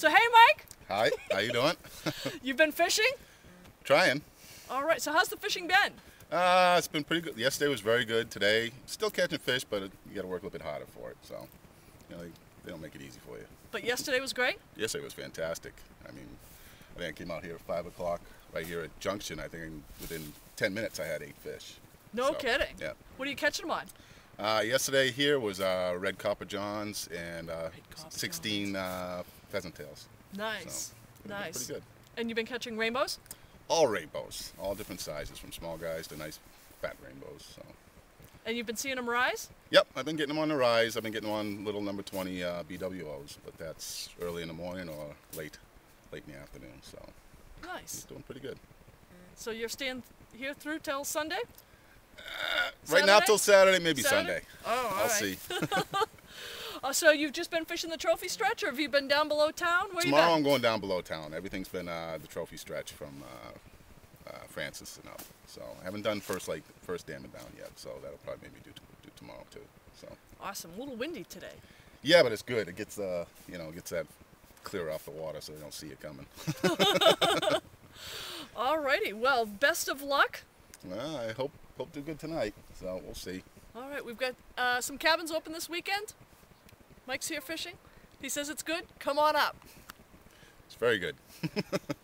So hey, Mike, Hi, how you doing? you've been fishing. Trying. All right. So how's the fishing been? Uh, it's been pretty good. Yesterday was very good. Today, still catching fish, but it, you got to work a little bit harder for it. So, you know, they, they don't make it easy for you. But yesterday was great. Yesterday was fantastic. I mean, I think I came out here at five o'clock right here at Junction. I think within ten minutes I had eight fish. No So, kidding. Yeah. What are you catching them on? Uh, yesterday here was uh, red copper johns and uh, copper 16 uh, pheasant tails. Nice. They've nice. Pretty good. And you've been catching rainbows. All rainbows, all different sizes, from small guys to nice fat rainbows. So. And you've been seeing them rise. Yep, I've been getting them on the rise. I've been getting them on little number 20 uh, BWOs, but that's early in the morning or late, late in the afternoon. So Nice. doing pretty good. So you're staying here through till Sunday. Right now till Saturday, maybe Saturday? Sunday. Oh, all I'll right. see. Uh, so you've just been fishing the trophy stretch, or have you been down below town? Where Tomorrow I'm going down below town. Everything's been uh, the trophy stretch from uh, uh, Francis and up. So I haven't done first like first dam and down yet. So that'll probably maybe do, do tomorrow too. So Awesome. A little windy today. yeah, but it's good. It gets uh you know gets that clear off the water so they don't see it coming. Alrighty. Well, best of luck. well, I hope hope to do good tonight. So we'll see. All right, we've got uh, some cabins open this weekend. Mike's here fishing. He says it's good. Come on up. It's very good.